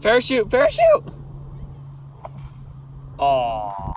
Parachute, parachute! Oh.